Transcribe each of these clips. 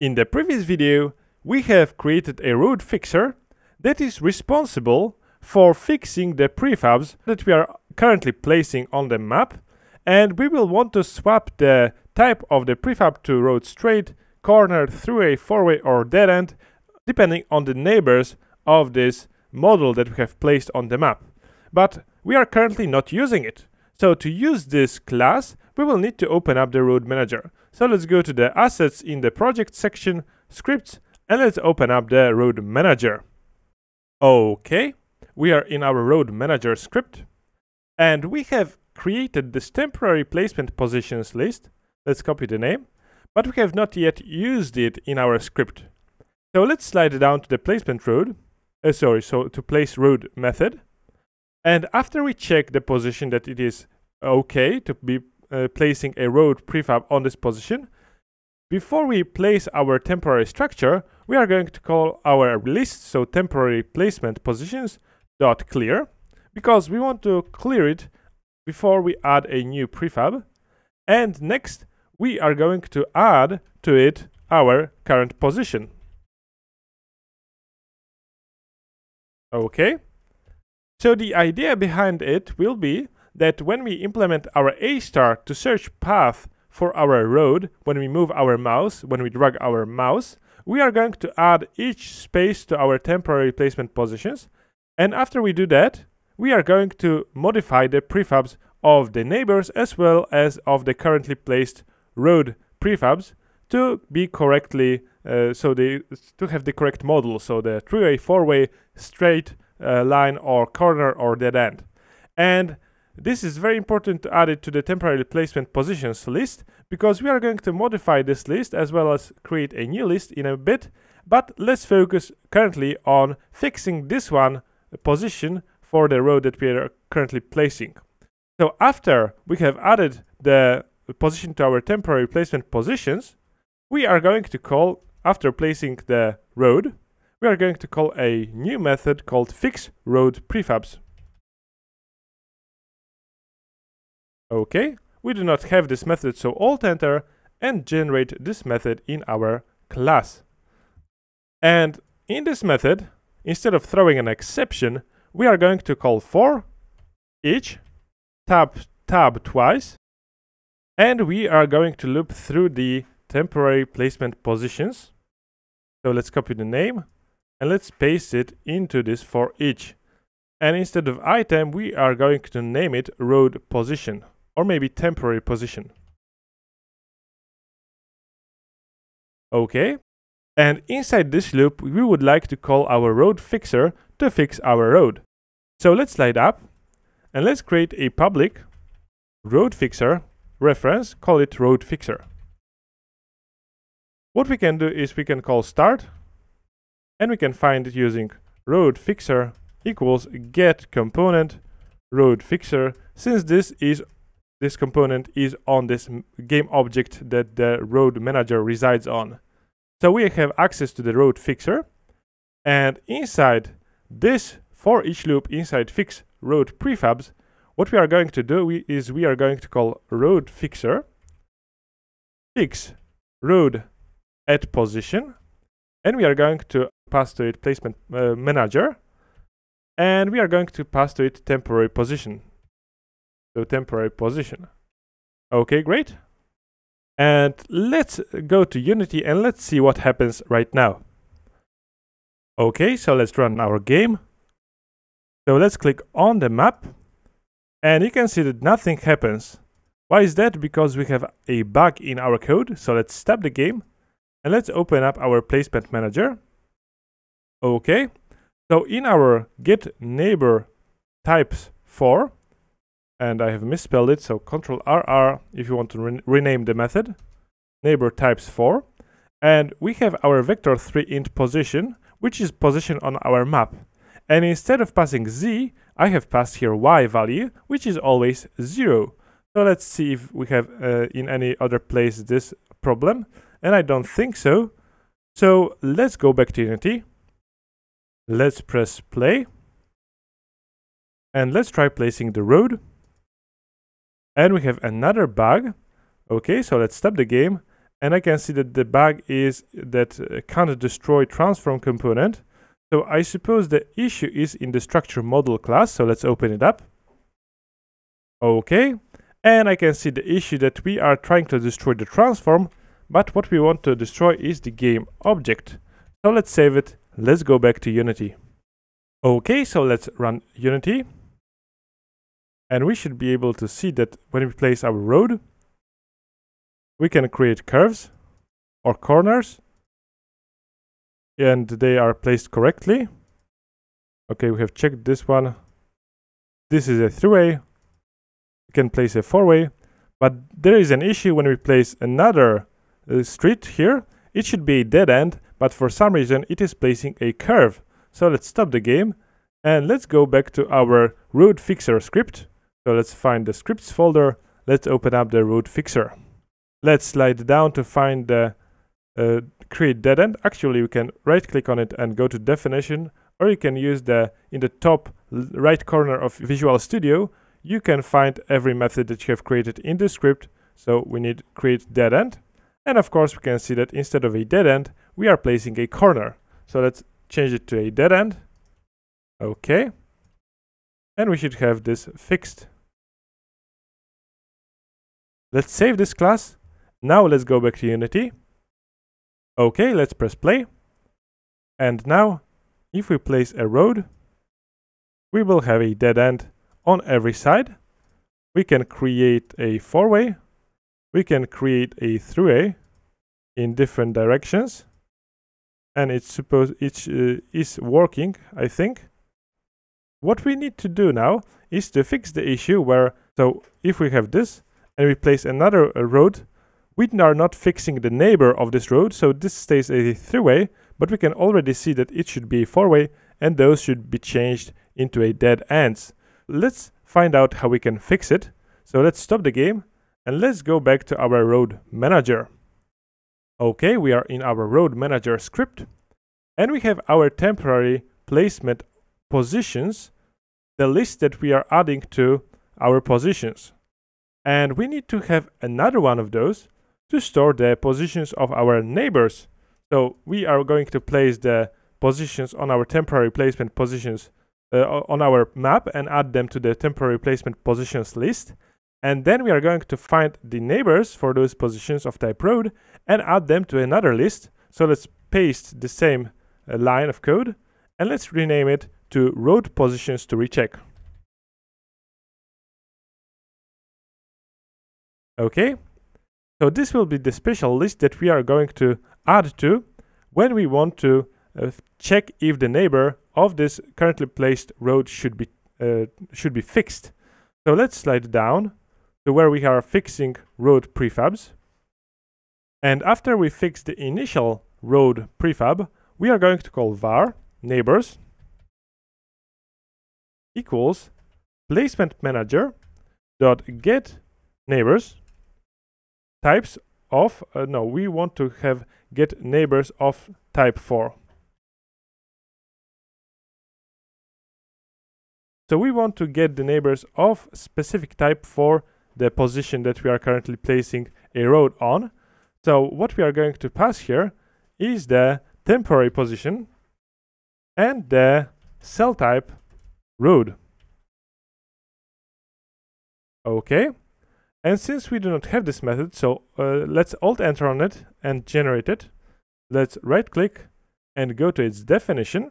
In the previous video, we have created a road fixer that is responsible for fixing the prefabs that we are currently placing on the map and we will want to swap the type of the prefab to road straight, corner, through a four-way or dead end depending on the neighbors of this model that we have placed on the map. But we are currently not using it. So to use this class, we will need to open up the road manager. So let's go to the assets in the project section, scripts, and let's open up the road manager. Okay, we are in our road manager script and we have created this temporary placement positions list. Let's copy the name, but we have not yet used it in our script. So let's slide down to the placement road, uh, sorry, so to place road method. And after we check the position that it is okay to be uh, placing a road prefab on this position, before we place our temporary structure, we are going to call our list, so temporary placement positions dot clear, because we want to clear it before we add a new prefab. And next, we are going to add to it our current position. Okay. So the idea behind it will be that when we implement our A star to search path for our road, when we move our mouse, when we drag our mouse, we are going to add each space to our temporary placement positions. And after we do that, we are going to modify the prefabs of the neighbors as well as of the currently placed road prefabs to be correctly uh, so they to have the correct model so the three-way four-way straight uh, line or corner or dead end and this is very important to add it to the temporary placement positions list because we are going to modify this list as well as create a new list in a bit but let's focus currently on fixing this one position for the road that we are currently placing so after we have added the position to our temporary placement positions we are going to call after placing the road, we are going to call a new method called fix road prefabs. Okay, we do not have this method, so alt enter and generate this method in our class. And in this method, instead of throwing an exception, we are going to call for each tab tab twice, and we are going to loop through the temporary placement positions. So let's copy the name and let's paste it into this for each. And instead of item, we are going to name it road position or maybe temporary position. Okay. And inside this loop, we would like to call our road fixer to fix our road. So let's slide up and let's create a public road fixer reference, call it road fixer. What we can do is we can call start and we can find it using road fixer equals get component road fixer since this is this component is on this game object that the road manager resides on. So we have access to the road fixer and inside this for each loop inside fix road prefabs what we are going to do is we are going to call road fixer fix road at position and we are going to pass to it placement uh, manager and we are going to pass to it temporary position so temporary position. Okay great. And let's go to unity and let's see what happens right now. Okay so let's run our game. So let's click on the map. And you can see that nothing happens. Why is that? Because we have a bug in our code. So let's stop the game. And let's open up our placement manager. Okay. So in our get neighbor types for, and I have misspelled it, so Control RR if you want to re rename the method, neighbor types 4, and we have our vector3 int position, which is position on our map. And instead of passing z, I have passed here y value, which is always 0. So let's see if we have uh, in any other place this problem and I don't think so. So let's go back to Unity. Let's press play. And let's try placing the road. And we have another bug. Okay, so let's stop the game. and I can see that the bug is that uh, can't destroy transform component. So I suppose the issue is in the structure model class. So let's open it up. Okay. And I can see the issue that we are trying to destroy the transform, but what we want to destroy is the game object. So let's save it. Let's go back to Unity. Okay, so let's run Unity. And we should be able to see that when we place our road, we can create curves or corners and they are placed correctly. Okay, we have checked this one. This is a three-way. We can place a four-way, but there is an issue when we place another uh, street here. It should be a dead end, but for some reason it is placing a curve. So let's stop the game and let's go back to our road fixer script. So let's find the scripts folder. Let's open up the road fixer. Let's slide down to find the uh, create dead end. Actually, we can right click on it and go to definition, or you can use the in the top right corner of Visual Studio, you can find every method that you have created in the script. So we need create dead end. And of course, we can see that instead of a dead end, we are placing a corner. So let's change it to a dead end. Okay. And we should have this fixed. Let's save this class now let's go back to Unity. Okay, let's press play. And now, if we place a road, we will have a dead end on every side. We can create a four-way. We can create a three-way in different directions. And it's supposed it uh, is working, I think. What we need to do now is to fix the issue where, so if we have this and we place another uh, road we are not fixing the neighbor of this road, so this stays a three-way, but we can already see that it should be a four-way, and those should be changed into a dead ends. Let's find out how we can fix it. So let's stop the game, and let's go back to our road manager. Okay, we are in our road manager script, and we have our temporary placement positions, the list that we are adding to our positions. And we need to have another one of those to store the positions of our neighbors. So we are going to place the positions on our temporary placement positions uh, on our map and add them to the temporary placement positions list. And then we are going to find the neighbors for those positions of type road and add them to another list. So let's paste the same uh, line of code and let's rename it to road positions to recheck. Okay, so this will be the special list that we are going to add to when we want to uh, check if the neighbor of this currently placed road should be uh, should be fixed. So let's slide down to where we are fixing road prefabs. And after we fix the initial road prefab, we are going to call var neighbors equals placement manager dot get neighbors types of, uh, no, we want to have get neighbors of type 4. So we want to get the neighbors of specific type for the position that we are currently placing a road on. So what we are going to pass here is the temporary position and the cell type road. Okay. And since we do not have this method, so uh, let's alt enter on it and generate it. Let's right click and go to its definition.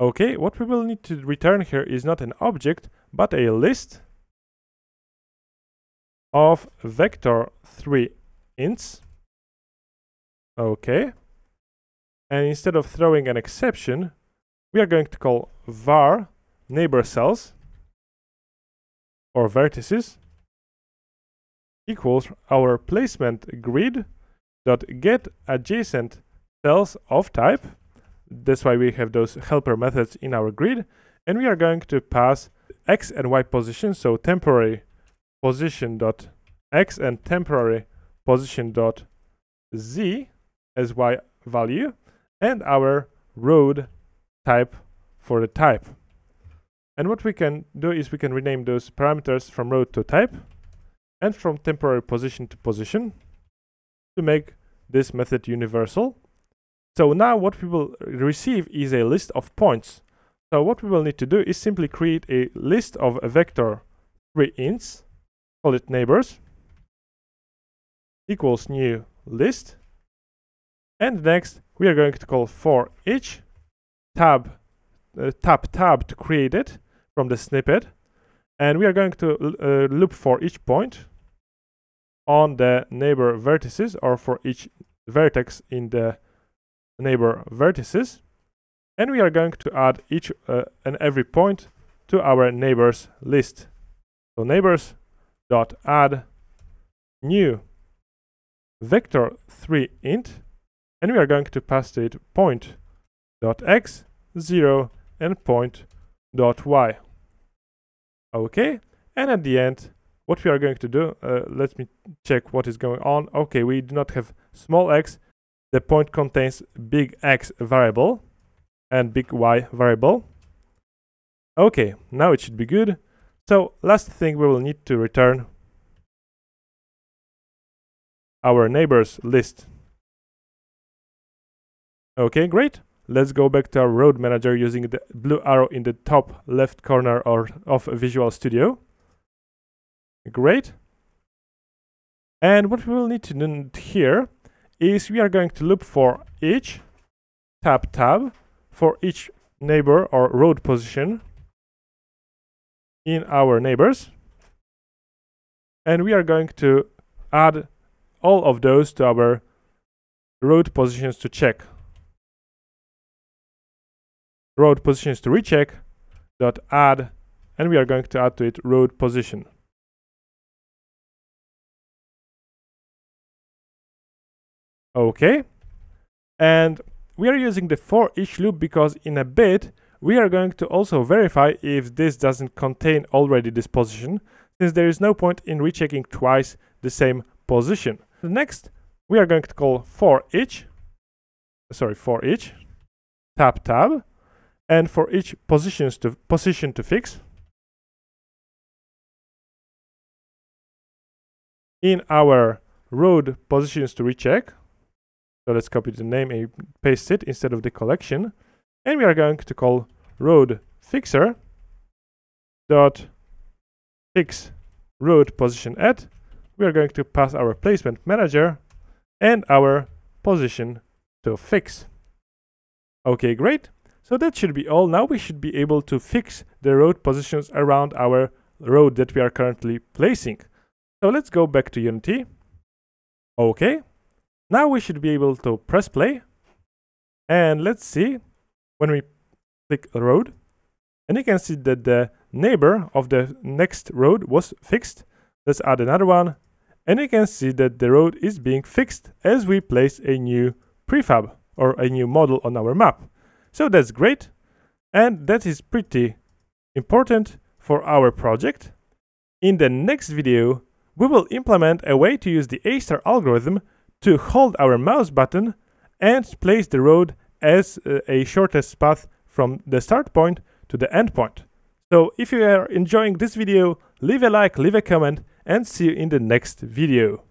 Okay, what we will need to return here is not an object, but a list of vector 3 ints. Okay. And instead of throwing an exception, we are going to call var neighbor cells or vertices equals our placement grid dot get adjacent cells of type. That's why we have those helper methods in our grid. And we are going to pass x and y position so temporary position dot x and temporary position dot z as y value, and our road type for the type. And what we can do is we can rename those parameters from road to type and from temporary position to position to make this method universal. So now what we will receive is a list of points. So what we will need to do is simply create a list of a vector 3 ints, call it neighbors, equals new list. And next we are going to call for each tab, uh, tab tab to create it from the snippet. And we are going to uh, loop for each point on the neighbor vertices or for each vertex in the neighbor vertices and we are going to add each uh, and every point to our neighbors list. So neighbors dot add new vector 3 int and we are going to pass it point dot x 0 and point dot y okay and at the end what we are going to do uh, let me check what is going on okay we do not have small x the point contains big X variable and big Y variable. Okay, now it should be good. So last thing we will need to return our neighbors list. Okay, great. Let's go back to our road manager using the blue arrow in the top left corner or of Visual Studio. Great. And what we will need to do here is we are going to loop for each tab tab for each neighbor or road position in our neighbors and we are going to add all of those to our road positions to check road positions to recheck dot add and we are going to add to it road position Okay. And we are using the for each loop because in a bit we are going to also verify if this doesn't contain already this position since there is no point in rechecking twice the same position. Next we are going to call for each sorry for each tab tab and for each positions to position to fix in our road positions to recheck so let's copy the name and paste it instead of the collection. And we are going to call road fixer dot fix road position at. We are going to pass our placement manager and our position to fix. Okay, great. So that should be all. Now we should be able to fix the road positions around our road that we are currently placing. So let's go back to Unity. Okay, now we should be able to press play. And let's see when we click road. And you can see that the neighbor of the next road was fixed. Let's add another one. And you can see that the road is being fixed as we place a new prefab or a new model on our map. So that's great. And that is pretty important for our project. In the next video, we will implement a way to use the A-star algorithm to hold our mouse button and place the road as uh, a shortest path from the start point to the end point. So if you are enjoying this video, leave a like, leave a comment and see you in the next video.